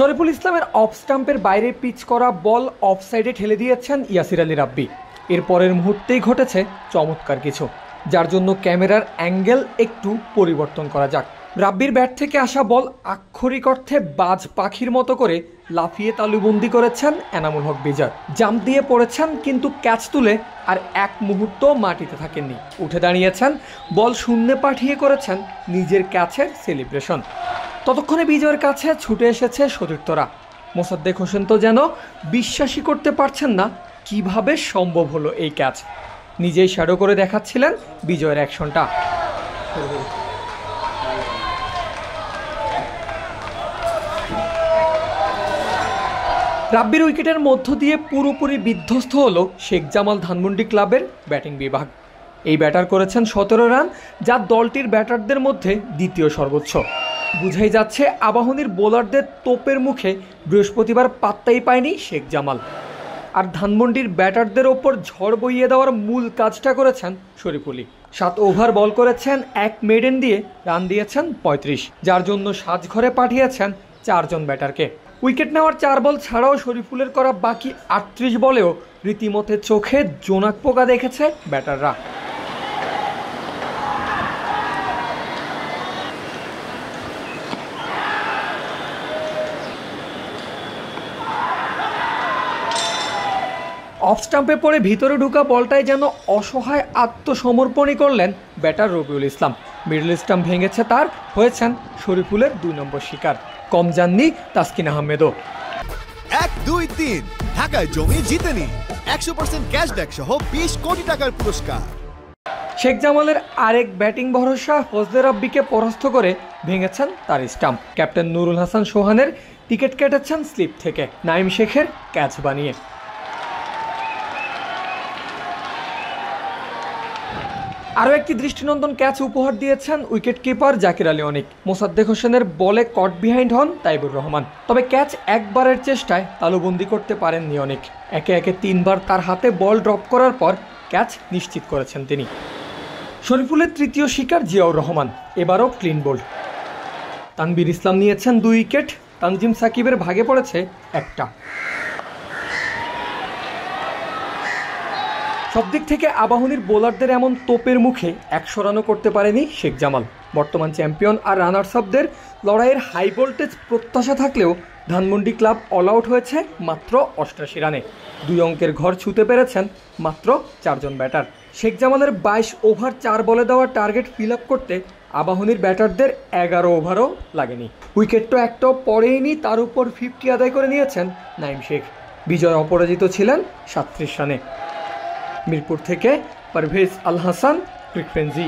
শরীফুল ইসলামের অফ স্টাম্পের বাইরে পিচ করা বল অফ সাইডে ঠেলে দিয়েছেন ইয়াসির আলী রাব্বি। এর পরের মুহূর্তেই ঘটেছে চমৎকার কিছু, যার জন্য ক্যামেরার অ্যাঙ্গেল একটু পরিবর্তন করা যাক। রাব্বির ব্যাট থেকে আসা বল আক্ষরিক অর্থে বাজ পাখির মতো করে লাফিয়ে তালুবন্দি করেছেন এনামুল হক বিজয়। জাম্প দিয়ে পড়েছেন, কিন্তু ক্যাচ তুলে আর এক মুহূর্ত মাটিতে থাকেননি। উঠে দাঁড়িয়েছেন, বল শূন্যে পাঠিয়ে করেছেন নিজের ক্যাচের সেলিব্রেশন। ততক্ষণে বিজয়ের কাছে ছুটে এসেছে সতীর্থরা। মোসাদ্দেক হোসেন তো যেন বিশ্বাসই করতে পারছেন না, কীভাবে সম্ভব হলো এই ক্যাচ নিজেই শ্যাডো করে দেখাচ্ছিলেন বিজয়ের অ্যাকশনটা রাব্বির উইকেটের মধ্য দিয়ে পুরোপুরি বিধ্বস্ত হলো শেখ জামাল ধানমন্ডি ক্লাবের ব্যাটিং বিভাগ। এই ব্যাটার করেছেন সতেরো রান, যা দলটির ব্যাটারদের মধ্যে দ্বিতীয় সর্বোচ্চ। বুঝাই যাচ্ছে আবাহনীর বোলারদের তোপের মুখে বৃহস্পতিবার পাত্তাই পায়নি শেখ জামাল। আর ধানমন্ডির ব্যাটারদের ওপর ঝড় বইয়ে দেওয়ার মূল কাজটা করেছেন শরীফুলি সাত ওভার বল করেছেন, এক মেডেন দিয়ে রান দিয়েছেন পঁয়ত্রিশ, যার জন্য সাজঘরে পাঠিয়েছেন চারজন ব্যাটারকে। উইকেট নেওয়ার চার বল ছাড়াও শরীফুলের করা বাকি আটত্রিশ বলেও রীতিমতে চোখে জোনাক পোকা দেখেছে ব্যাটাররা। অফ স্টাম্পে পড়ে ভিতরে ঢুকা বলটাই যেন অসহায় আত্মসমর্পণই করলেন batter Rabiul Islam. Middle stump ভেঙেছে তার হয়েছেন শরীফুলের দুই নম্বর শিকার। কম যাননি তাসকিন আহমেদও। এক দুই তিন। ঢাকায় জমি জিতে নিন একশো পার্সেন্ট ক্যাশব্যাক সহ বিশ কোটি টাকার পুরস্কার। শেখ জামালের আরেক ব্যাটিং ভরসা ফজলে রাব্বিকে পরাস্ত করে ভেঙেছেন তার স্টাম্প। ক্যাপ্টেন নুরুল হাসান সোহানের টিকিট কেটেছেন স্লিপ থেকে। নাইম শেখের ক্যাচ বানিয়ে। আরও একটি দৃষ্টিনন্দন ক্যাচ উপহার দিয়েছেন উইকেট কিপার জাকির আলী অনিক। মোসাদ্দেক হোসেনের বলে কট বিহাইন্ড হন তাইবুর রহমান। তবে ক্যাচ একবারের চেষ্টায় তালুবন্দি করতে পারেননি অনেক। একে একে তিনবার তার হাতে বল ড্রপ করার পর ক্যাচ নিশ্চিত করেছেন তিনি। শরীফুলের তৃতীয় শিকার জিয়াউর রহমান, এবারও ক্লিন বোল্ড। তানবির ইসলাম নিয়েছেন দুই উইকেট, তানজিম সাকিবের ভাগে পড়েছে একটা। সব দিক থেকে আবাহনীর বোলারদের এমন তোপের মুখে একশো রানও করতে পারেনি শেখ জামাল। বর্তমান চ্যাম্পিয়ন আর রানার্স আপদের লড়াইয়ের হাই ভোল্টেজ প্রত্যাশা থাকলেও ধানমন্ডি ক্লাব অল আউট হয়েছে মাত্র অষ্টাশি রানে। দুই অঙ্কের ঘর ছুতে পেরেছেন মাত্র চারজন ব্যাটার। শেখ জামালের বাইশ ওভার চার বলে দেওয়া টার্গেট ফিল আপ করতে আবাহনীর ব্যাটারদের এগারো ওভারও লাগেনি। উইকেট তো একটাও পড়েইনি, তার উপর ফিফটি আদায় করে নিয়েছেন নাইম শেখ। বিজয় অপরাজিত ছিলেন সাতত্রিশ রানে। মিরপুর থেকে পারভেজ আল হাসান ফ্রিকোয়েন্সি